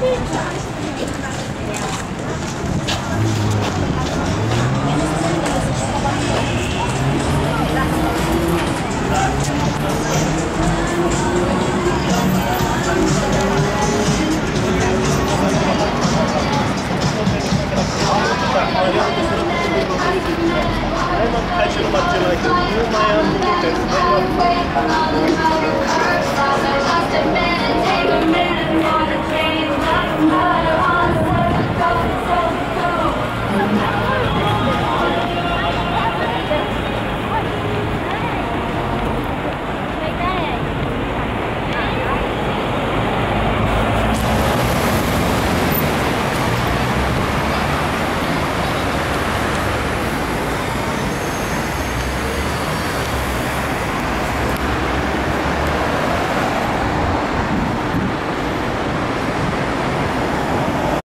Thank you. what you like. You, my unbelievers.